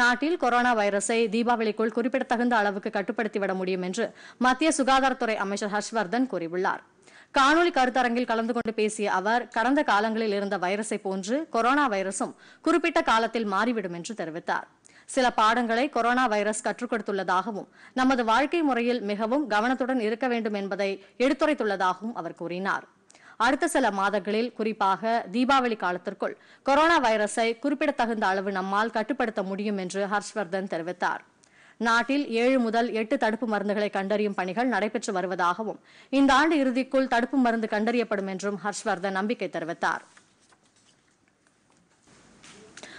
நாட்டில் கொரோனா வைரஸை தீபாவளிக்குள் குறிப்பிடத்தகுந்த அளவுக்கு கட்டுப்படுத்திவிட முடியும் என்று மத்திய சுகாதாரத்துறை அமைச்சர் ஹர்ஷ்வர்தன் கூறியுள்ளார். காணொலி கருத்தரங்கில் கலந்து கொண்டு பேசிய அவர் கடந்த காலங்களில் இருந்த வைரஸை போன்று கொரோனா வைரஸும் குறிப்பிட்ட காலத்தில் மாறிவிடும் என்று தெரிவித்தார். சில பாடங்களை கொரோனா வைரஸ் கற்றுக் கொடுத்துள்ளதாகவும் நமது வாழ்க்கை முறையில் மிகவும் கவனத்துடன் இருக்க வேண்டும் என்பதை எடுத்துரைத்துள்ளதாகவும் அவர் கூறினார். அடுத்த சில மாதங்களில் குறிப்பாக தீபாவளி காலத்திற்குள் கொரோனா வைரஸை குறிப்பிடத்தகுந்த அளவு நம்மால் கட்டுப்படுத்த முடியும் என்று ஹர்ஷ்வர்தன் தெரிவித்தார். நாட்டில் ஏழு முதல் எட்டு தடுப்பு மருந்துகளை கண்டறியும் பணிகள் நடைபெற்று வருவதாகவும் இந்த ஆண்டு இறுதிக்குள் தடுப்பு மருந்து கண்டறியப்படும் என்றும் ஹர்ஷ்வர்தன் நம்பிக்கை தெரிவித்தாா்